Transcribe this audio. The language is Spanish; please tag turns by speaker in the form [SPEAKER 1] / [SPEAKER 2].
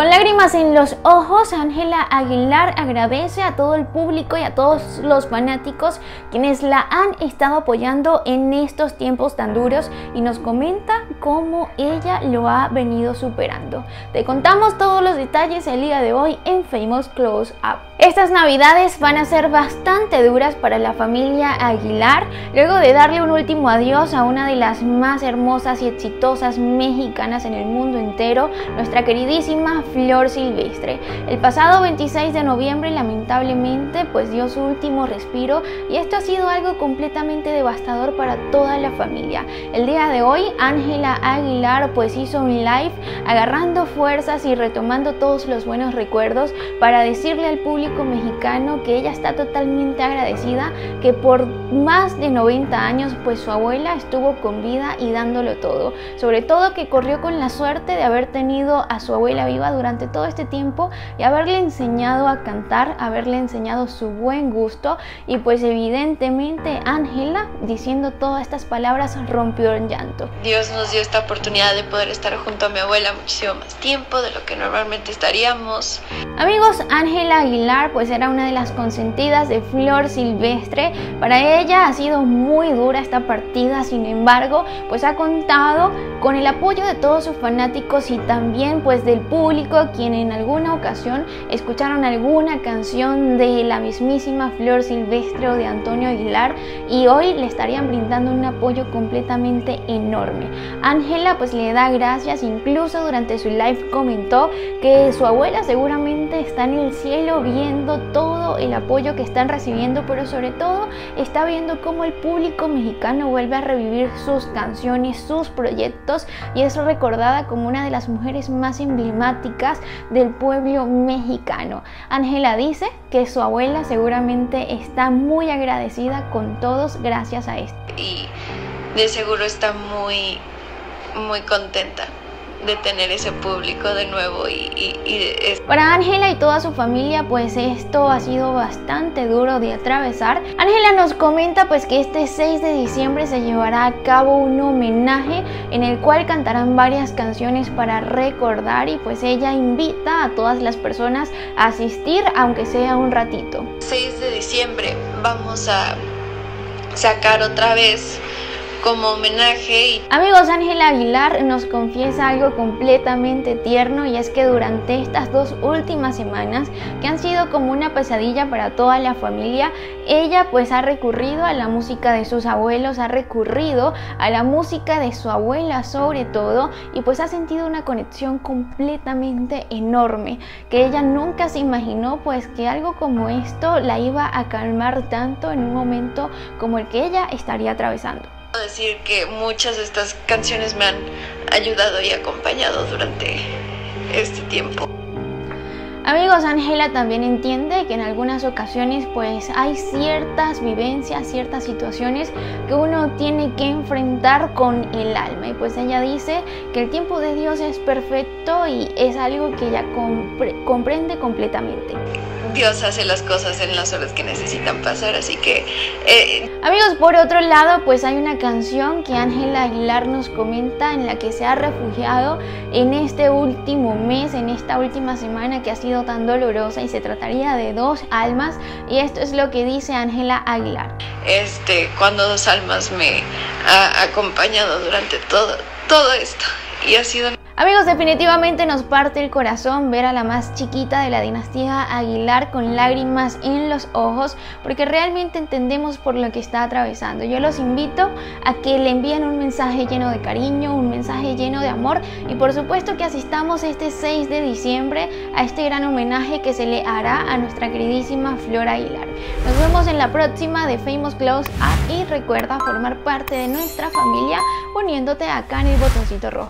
[SPEAKER 1] Con lágrimas en los ojos, Ángela Aguilar agradece a todo el público y a todos los fanáticos quienes la han estado apoyando en estos tiempos tan duros y nos comenta cómo ella lo ha venido superando. Te contamos todos los detalles el día de hoy en Famous Close Up. Estas navidades van a ser bastante duras para la familia Aguilar, luego de darle un último adiós a una de las más hermosas y exitosas mexicanas en el mundo entero, nuestra queridísima Flor Silvestre. El pasado 26 de noviembre lamentablemente pues dio su último respiro y esto ha sido algo completamente devastador para toda la familia. El día de hoy Ángela Aguilar pues hizo un live agarrando fuerzas y retomando todos los buenos recuerdos para decirle al público mexicano que ella está totalmente agradecida que por más de 90 años pues su abuela estuvo con vida y dándolo todo. Sobre todo que corrió con la suerte de haber tenido a su abuela viva durante todo este tiempo y haberle enseñado a cantar, haberle enseñado su buen gusto y pues evidentemente Ángela diciendo todas estas palabras rompió en llanto.
[SPEAKER 2] Dios nos dio esta oportunidad de poder estar junto a mi abuela muchísimo más tiempo de lo que normalmente estaríamos.
[SPEAKER 1] Amigos, Ángela Aguilar pues era una de las consentidas de Flor Silvestre. Para ella ha sido muy dura esta partida, sin embargo, pues ha contado con el apoyo de todos sus fanáticos y también pues del público quien en alguna ocasión escucharon alguna canción de la mismísima Flor Silvestre o de Antonio Aguilar y hoy le estarían brindando un apoyo completamente enorme. Ángela pues le da gracias, incluso durante su live comentó que su abuela seguramente está en el cielo viendo todo el apoyo que están recibiendo, pero sobre todo está viendo cómo el público mexicano vuelve a revivir sus canciones, sus proyectos y es recordada como una de las mujeres más emblemáticas del pueblo mexicano. Ángela dice que su abuela seguramente está muy agradecida con todos gracias a esto.
[SPEAKER 2] Y de seguro está muy, muy contenta de tener ese público de nuevo y,
[SPEAKER 1] para Ángela y toda su familia pues esto ha sido bastante duro de atravesar. Ángela nos comenta pues que este 6 de diciembre se llevará a cabo un homenaje en el cual cantarán varias canciones para recordar y pues ella invita a todas las personas a asistir aunque sea un ratito.
[SPEAKER 2] 6 de diciembre vamos a sacar otra vez como homenaje.
[SPEAKER 1] Amigos, Ángela Aguilar nos confiesa algo completamente tierno y es que durante estas dos últimas semanas, que han sido como una pesadilla para toda la familia, ella pues ha recurrido a la música de sus abuelos, ha recurrido a la música de su abuela sobre todo y pues ha sentido una conexión completamente enorme que ella nunca se imaginó pues que algo como esto la iba a calmar tanto en un momento como el que ella estaría atravesando
[SPEAKER 2] decir que muchas de estas canciones me han ayudado y acompañado durante este tiempo.
[SPEAKER 1] Amigos, Ángela también entiende que en algunas ocasiones pues hay ciertas vivencias, ciertas situaciones que uno tiene que enfrentar con el alma y pues ella dice que el tiempo de Dios es perfecto y es algo que ella comprende completamente.
[SPEAKER 2] Dios hace las cosas en las horas que necesitan pasar, así que... Eh,
[SPEAKER 1] Amigos, por otro lado, pues hay una canción que Ángela Aguilar nos comenta en la que se ha refugiado en este último mes, en esta última semana que ha sido tan dolorosa y se trataría de dos almas y esto es lo que dice Ángela Aguilar.
[SPEAKER 2] Este, cuando dos almas me ha acompañado durante todo, todo esto y ha sido
[SPEAKER 1] Amigos, definitivamente nos parte el corazón ver a la más chiquita de la dinastía Aguilar con lágrimas en los ojos porque realmente entendemos por lo que está atravesando. Yo los invito a que le envíen un mensaje lleno de cariño, un mensaje lleno de amor y por supuesto que asistamos este 6 de diciembre a este gran homenaje que se le hará a nuestra queridísima Flora Aguilar. Nos vemos en la próxima de Famous Close Up y recuerda formar parte de nuestra familia poniéndote acá en el botoncito rojo.